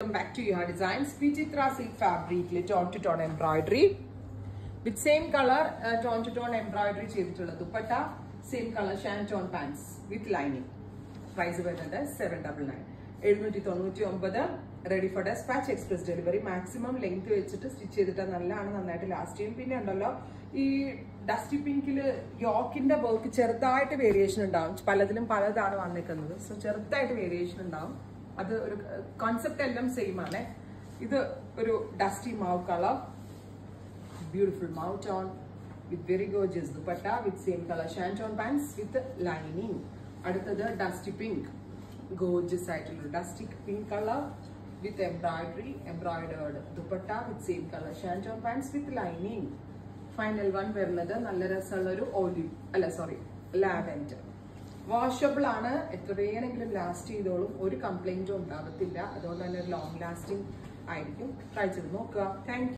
Welcome back to your designs. Vichitra silk fabric tone to tone embroidery. With same color uh, tone to tone embroidery ചെയ്തിട്ടുള്ള dupatta same colour Shaan tone pants with lining price വരുന്നത് seven double nine എഴുന്നൂറ്റി തൊണ്ണൂറ്റി ഒമ്പത്. Ready for dispatch express delivery maximum length വെച്ചിട്ട് stitch ചെയ്തിട്ട് നല്ലതാണ്. നന്നായിട്ട് last ചെയ്യും. പിന്നെ ഉണ്ടല്ലോ ഈ ഡസ്റ്റി പിങ്കിൽ യോക്കിന്റെ വർക്ക് ചെറുതായിട്ട് വേരിയേഷൻ ഉണ്ടാവും. പലതിലും പലതാണ് വന്നിരിക്കുന്നത് സോ ചെറുതായിട്ട് വേരിയേഷൻ ഉണ്ടാവും. അത് ഒരു കോൺസെപ്റ്റ് എല്ലാം സെയിം ആണ്. ഇത് ഒരു dusty mauve colour beautiful mauve tone with very gorgeous dupatta with same colour shantoon pants with lining അടുത്തത് ഡസ്റ്റി പിങ്ക് ഗോജസ് ആയിട്ടുള്ള dusty pink colour with embroidery embroidered dupatta with same colour shantoon pants with lining final one വരുന്നത് നല്ല രസമുള്ള ഒരു olive അല്ല sorry lavender washable ആണ്. എത്ര വേണമെങ്കിലും ലാസ്റ്റ് ചെയ്തോളും. ഒരു കംപ്ലൈന്റും ഉണ്ടാകത്തില്ല അതുകൊണ്ട് തന്നെ ഒരു ലോങ് ലാസ്റ്റിംഗ് ആയിരിക്കും. ചെയ്ത് നോക്കുക. താങ്ക്